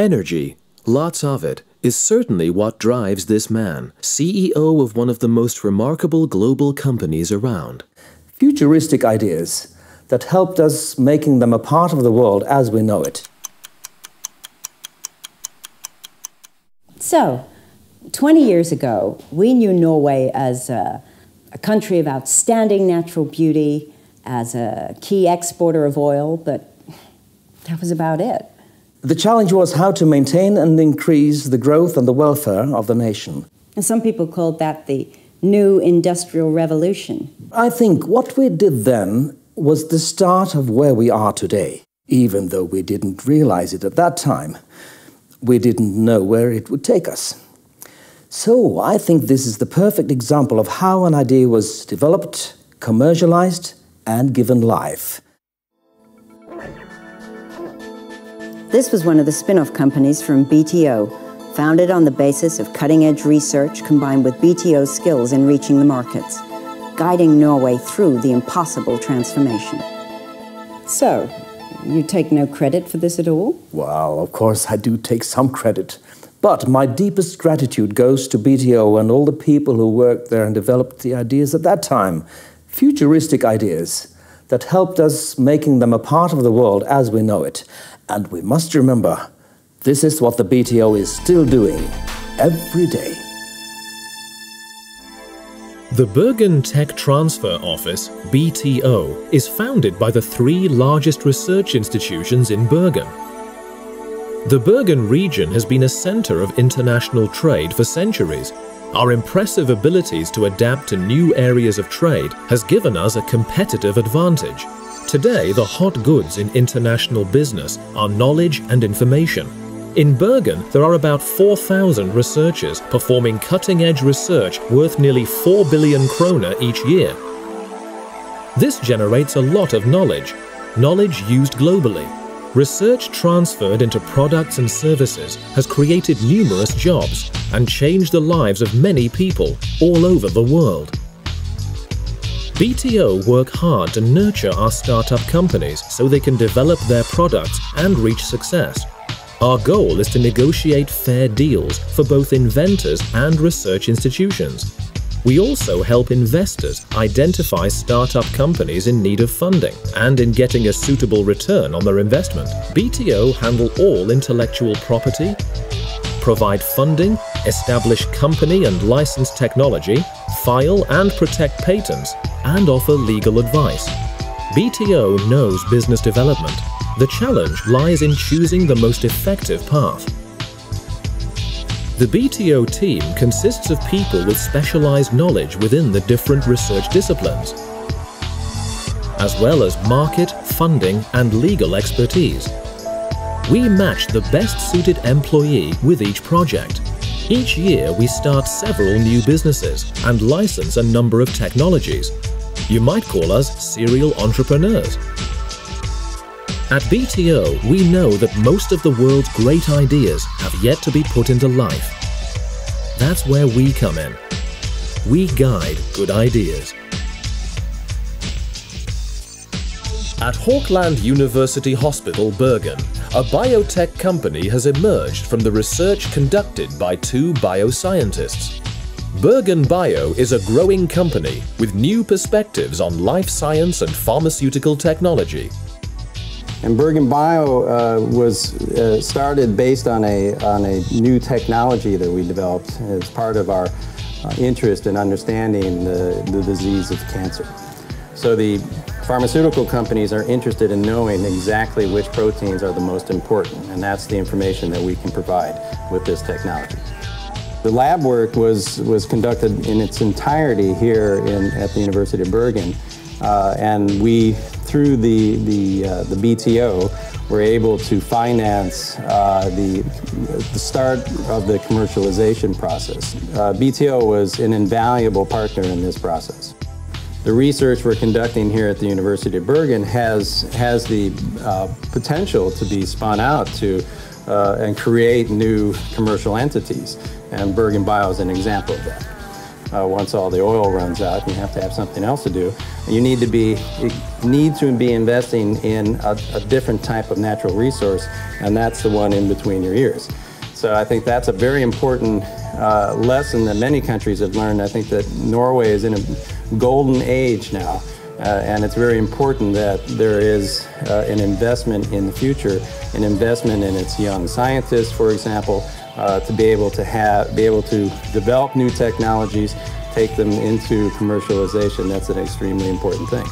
Energy, lots of it, is certainly what drives this man, CEO of one of the most remarkable global companies around. Futuristic ideas that helped us making them a part of the world as we know it. So, 20 years ago, we knew Norway as a, a country of outstanding natural beauty, as a key exporter of oil, but that was about it. The challenge was how to maintain and increase the growth and the welfare of the nation. And some people called that the new industrial revolution. I think what we did then was the start of where we are today, even though we didn't realize it at that time. We didn't know where it would take us. So I think this is the perfect example of how an idea was developed, commercialized, and given life. This was one of the spin off companies from BTO, founded on the basis of cutting edge research combined with BTO's skills in reaching the markets, guiding Norway through the impossible transformation. So, you take no credit for this at all? Well, of course, I do take some credit. But my deepest gratitude goes to BTO and all the people who worked there and developed the ideas at that time, futuristic ideas that helped us making them a part of the world as we know it. And we must remember, this is what the BTO is still doing every day. The Bergen Tech Transfer Office, BTO, is founded by the three largest research institutions in Bergen. The Bergen region has been a center of international trade for centuries. Our impressive abilities to adapt to new areas of trade has given us a competitive advantage. Today, the hot goods in international business are knowledge and information. In Bergen, there are about 4,000 researchers performing cutting-edge research worth nearly 4 billion kroner each year. This generates a lot of knowledge, knowledge used globally. Research transferred into products and services has created numerous jobs and changed the lives of many people all over the world. BTO work hard to nurture our startup companies so they can develop their products and reach success. Our goal is to negotiate fair deals for both inventors and research institutions. We also help investors identify startup companies in need of funding and in getting a suitable return on their investment. BTO handle all intellectual property, provide funding, establish company and license technology, file and protect patents, and offer legal advice. BTO knows business development. The challenge lies in choosing the most effective path. The BTO team consists of people with specialized knowledge within the different research disciplines, as well as market, funding, and legal expertise. We match the best suited employee with each project. Each year we start several new businesses and license a number of technologies. You might call us serial entrepreneurs. At BTO, we know that most of the world's great ideas have yet to be put into life. That's where we come in. We guide good ideas. At Haukeland University Hospital, Bergen, a biotech company has emerged from the research conducted by two bioscientists. BerGenBio is a growing company with new perspectives on life science and pharmaceutical technology. And BerGenBio uh, was uh, started based on a, on a new technology that we developed as part of our uh, interest in understanding the, the disease of cancer. So the pharmaceutical companies are interested in knowing exactly which proteins are the most important, and that's the information that we can provide with this technology. The lab work was, was conducted in its entirety here in, at the University of Bergen, uh, and we, through the, the, uh, the BTO, we were able to finance uh, the, the start of the commercialization process. Uh, BTO was an invaluable partner in this process. The research we're conducting here at the University of Bergen has, has the uh, potential to be spun out to uh, and create new commercial entities, and BerGenBio is an example of that. Uh, once all the oil runs out. You have to have something else to do. You need to be need to be investing in a, a different type of natural resource, and that's the one in between your ears. So I think that's a very important uh, lesson that many countries have learned. I think that Norway is in a golden age now. Uh, and it's very important that there is uh, an investment in the future, an investment in its young scientists, for example, uh, to be able to have, be able to develop new technologies, take them into commercialization. That's an extremely important thing.